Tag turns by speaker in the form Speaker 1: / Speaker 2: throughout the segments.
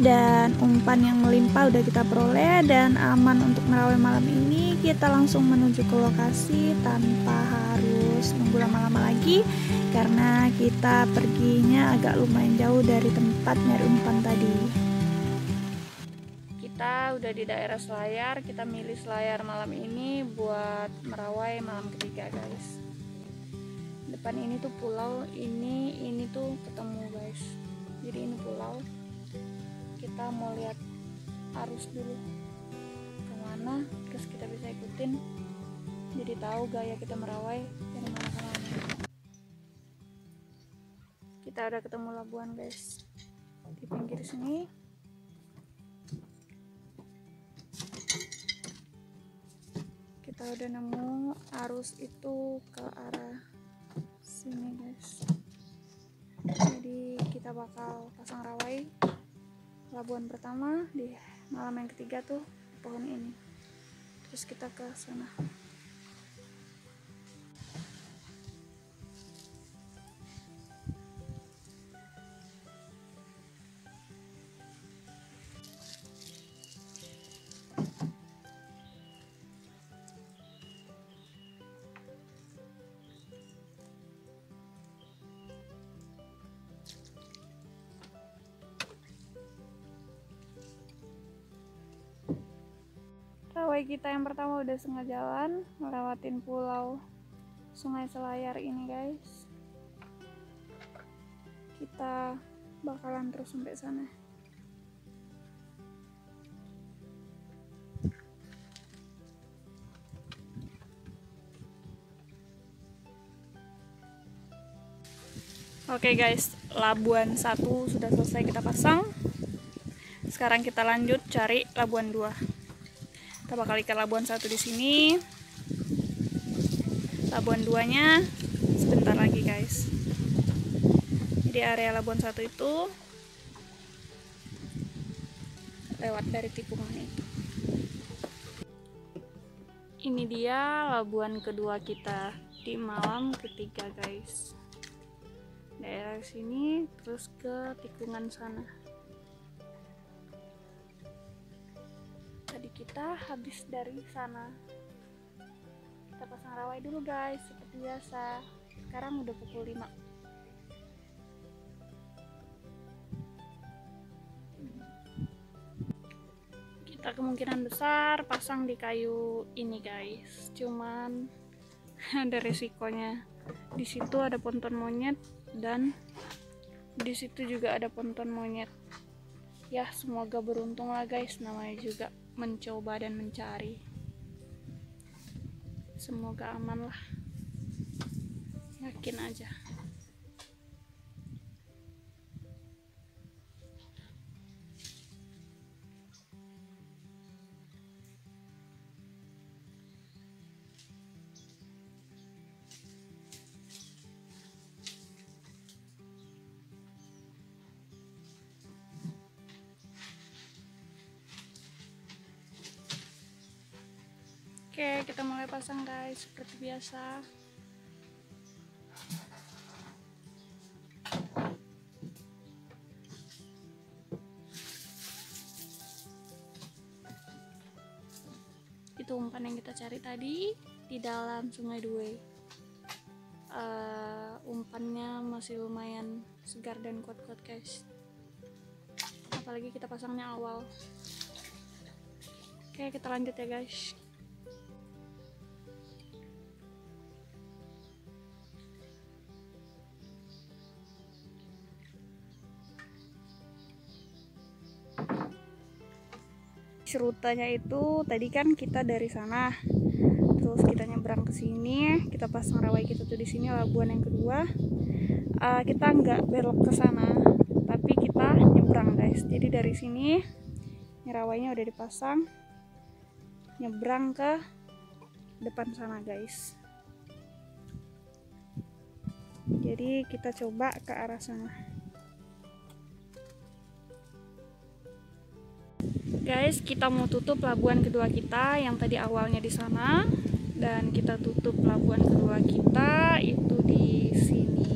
Speaker 1: dan umpan yang melimpah udah kita peroleh dan aman untuk merawai malam ini. Kita langsung menuju ke lokasi tanpa harus nunggu lama-lama lagi karena kita perginya agak lumayan jauh dari tempat nyari umpan tadi. Kita udah di daerah Selayar kita milih Selayar malam ini buat merawai malam ketiga guys. Depan ini tuh pulau ini ini tuh ketemu guys. Jadi ini pulau kita mau lihat arus dulu. Ke mana? Terus kita bisa ikutin. Jadi tahu gaya kita merawai dari mana ke mana. Kita udah ketemu labuan guys. Di pinggir sini. Kita udah nemu arus itu ke arah sini guys. Jadi kita bakal pasang rawai labuan pertama di malam yang ketiga tuh pohon ini. Terus kita ke sana Kita yang pertama udah setengah jalan melewatin pulau Sungai Selayar ini guys. Kita bakalan terus sampai sana. Oke okay guys, labuan satu sudah selesai kita pasang. Sekarang kita lanjut cari labuan dua kita bakal ikat labuan satu di sini. Labuan duanya sebentar lagi guys. Jadi area labuan satu itu lewat dari tikungan itu. Ini dia labuan kedua kita di malam ketiga guys. Daerah sini terus ke tikungan sana kita habis dari sana. Kita pasang rawai dulu guys. Seperti biasa. Sekarang udah pukul 5 kita kemungkinan besar pasang di kayu ini guys. Cuman ada resikonya. Di situ ada ponton monyet dan di situ juga ada ponton monyet. Ya semoga beruntung lah guys namanya juga mencoba dan mencari. Semoga aman lah. Yakin aja Oke, kita mulai pasang guys, seperti biasa. Itu umpan yang kita cari tadi di dalam Sungai Due. Uh, umpannya masih lumayan segar dan kuat-kuat guys. Apalagi kita pasangnya awal. Oke, kita lanjut ya guys. Rutenya itu tadi kan kita dari sana. Terus kita nyebrang ke sini kita pasang rawai kita tuh di sini labuan yang kedua. Uh, kita nggak belok ke sana tapi kita nyebrang guys. Jadi dari sini rawainya udah dipasang. Nyebrang ke depan sana guys. Jadi kita coba ke arah sana guys kita mau tutup pelabuhan kedua kita yang tadi awalnya di sana. Dan kita tutup pelabuhan kedua kita itu di sini.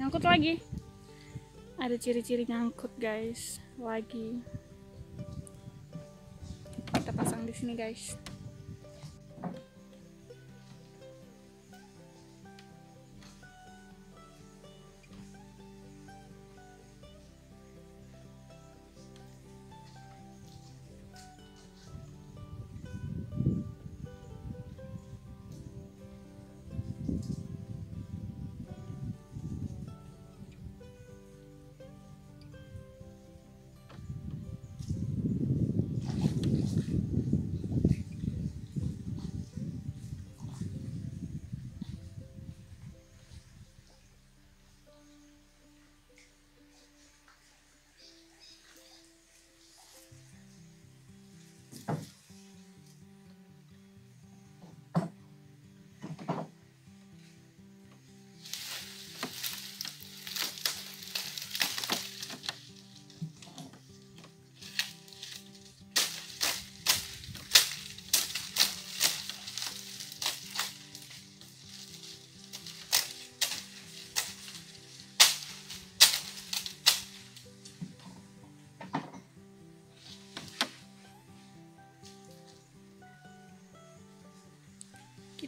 Speaker 1: Nyangkut lagi. Ada ciri-ciri ngangkut guys. Lagi. Kita pasang di sini guys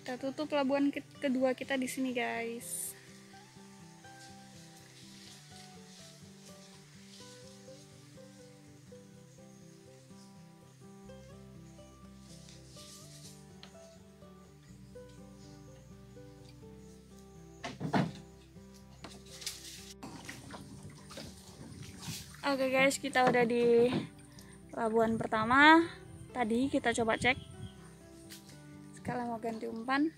Speaker 1: kita tutup pelabuhan kedua kita di sini guys Oke okay guys, kita udah di pelabuhan pertama. Tadi kita coba cek ganti umpan.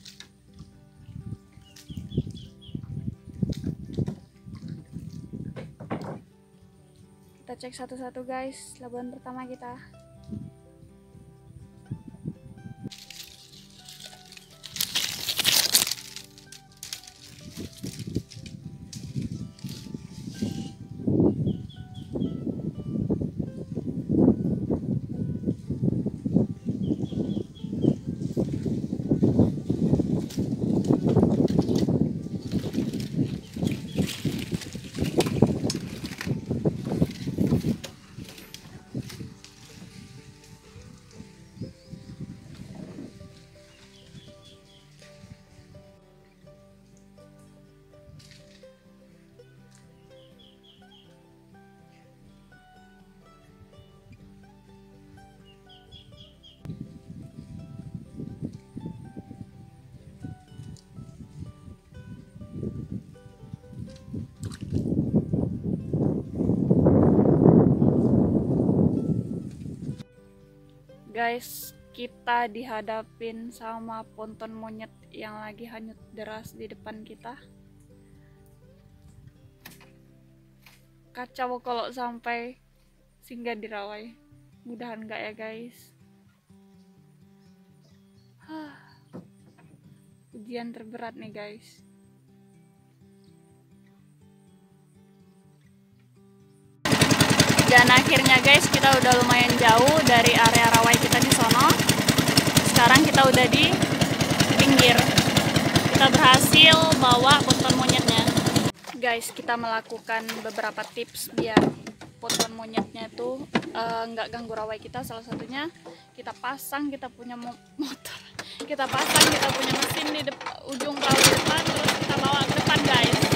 Speaker 1: Kita cek satu-satu guys labuan pertama kita guys kita dihadapin sama ponton monyet yang lagi hanyut deras di depan kita. Kacau kalau sampai singgah di rawai. Mudahan enggak ya guys. Ujian terberat nih guys. Dan akhirnya guys kita udah lumayan jauh dari area rawai kita di sono udah di pinggir. Kita berhasil bawa ponton monyetnya. Guys kita melakukan beberapa tips biar ponton monyetnya itu uh, nggak ganggu rawai kita. Salah satunya kita pasang kita punya motor. Kita pasang kita punya mesin di ujung perahu depan terus kita bawa ke depan guys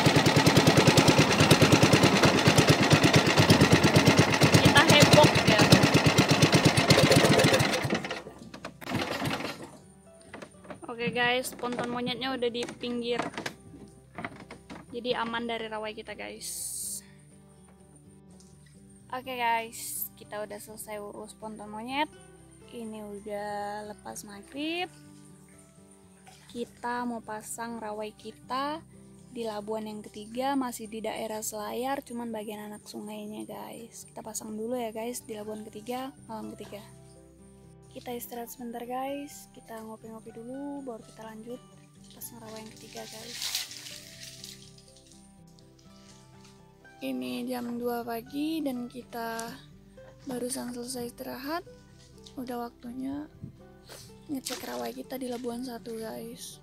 Speaker 1: Oke guys, ponton monyetnya udah di pinggir. Jadi aman dari rawai kita guys. Oke guys, kita udah selesai urus ponton monyet. Ini udah lepas maghrib. Kita mau pasang rawai kita di labuan yang ketiga masih di daerah Selayar cuman bagian anak sungainya guys kita pasang dulu ya guys di labuan ketiga malam ketiga kita istirahat sebentar guys. Kita ngopi-ngopi dulu baru kita lanjut. Pas ngerawa yang ketiga guys. Ini jam 2 pagi dan kita barusan selesai istirahat. Udah waktunya ngecek rawa kita di Labuan satu guys.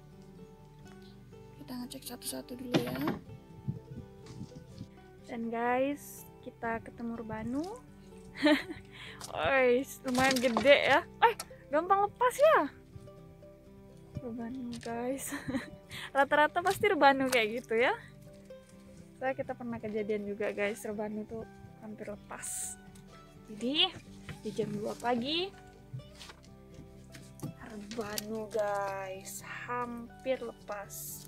Speaker 1: Kita ngecek satu-satu dulu ya. Dan guys kita ketemu Rebanu Oi, lumayan gede ya. Eh gampang lepas ya? Rebanu guys. Rata-rata pasti Rebanu kayak gitu ya. Saya kita pernah kejadian juga guys. Rebanu tuh hampir lepas. Jadi di jam 2 pagi Rebanu guys hampir lepas.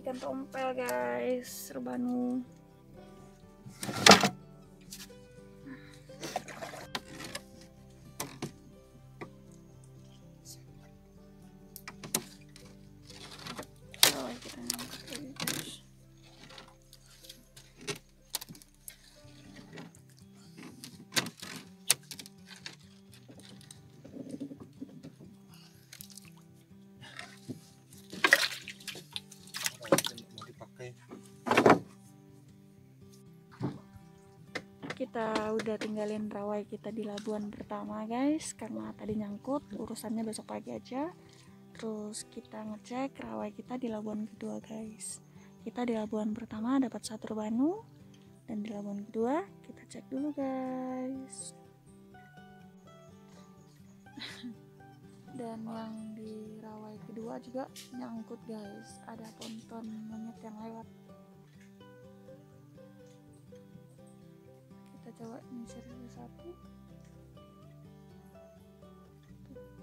Speaker 1: Ikan tompel guys rebanu kita udah tinggalin rawai kita di labuan pertama guys karena tadi nyangkut urusannya besok pagi aja. Terus kita ngecek rawai kita di labuan kedua guys. Kita di labuan pertama dapat satu banu dan di labuan kedua kita cek dulu guys. Dan yang di rawai kedua juga nyangkut guys. Ada ponton monyet yang lewat kita coba nyisir satu.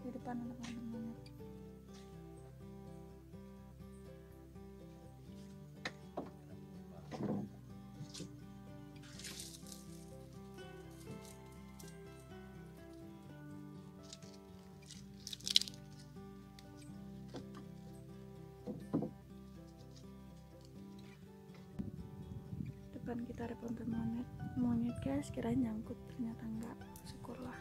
Speaker 1: Di depan ada teman depan kita ada ponton monyet monyet guys kira nyangkut ternyata enggak. Syukurlah.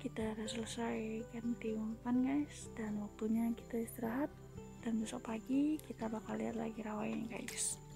Speaker 1: Kita udah selesai ganti umpan guys dan waktunya kita istirahat. Dan besok pagi kita bakal lihat lagi rawainya guys